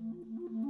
Mm-hmm.